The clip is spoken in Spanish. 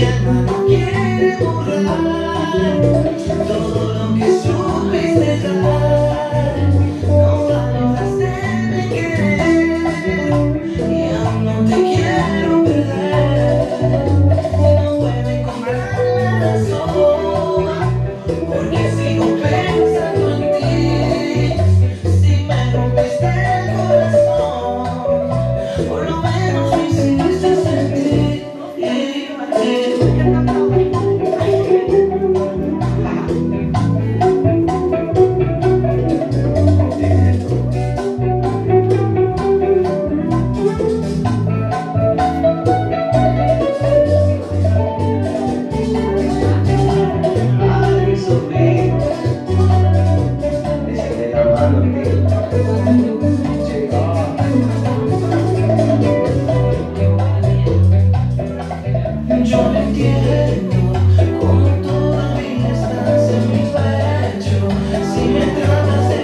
no quiere borrar. Como todavía estás en mi pecho. Si me tratas de